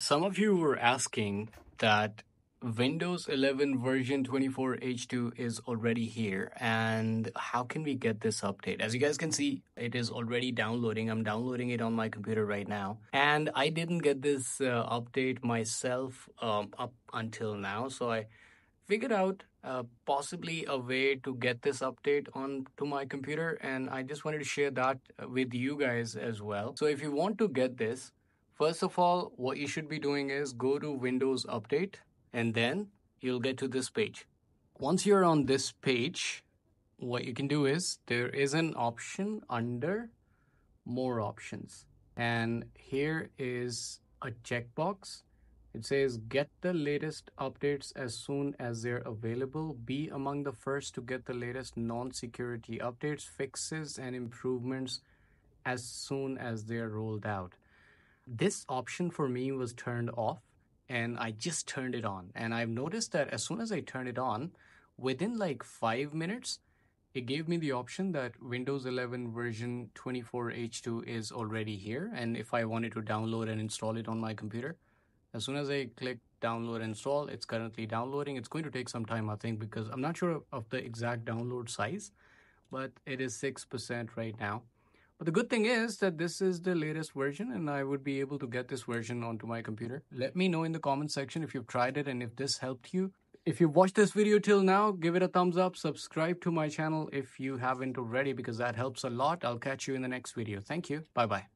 Some of you were asking that Windows 11 version 24H2 is already here and how can we get this update? As you guys can see, it is already downloading. I'm downloading it on my computer right now and I didn't get this uh, update myself um, up until now. So I figured out uh, possibly a way to get this update on to my computer and I just wanted to share that with you guys as well. So if you want to get this, first of all, what you should be doing is go to Windows Update and then you'll get to this page. Once you're on this page, what you can do is there is an option under more options. And here is a checkbox. It says get the latest updates as soon as they're available. Be among the first to get the latest non-security updates, fixes, and improvements as soon as they're rolled out. This option for me was turned off and I just turned it on. And I've noticed that as soon as I turn it on, within like five minutes, it gave me the option that Windows 11 version 24H2 is already here. And if I wanted to download and install it on my computer, as soon as I click download install, it's currently downloading. It's going to take some time, I think, because I'm not sure of the exact download size, but it is 6% right now. But the good thing is that this is the latest version and I would be able to get this version onto my computer. Let me know in the comment section if you've tried it and if this helped you. If you've watched this video till now, give it a thumbs up, subscribe to my channel if you haven't already because that helps a lot. I'll catch you in the next video. Thank you. Bye-bye.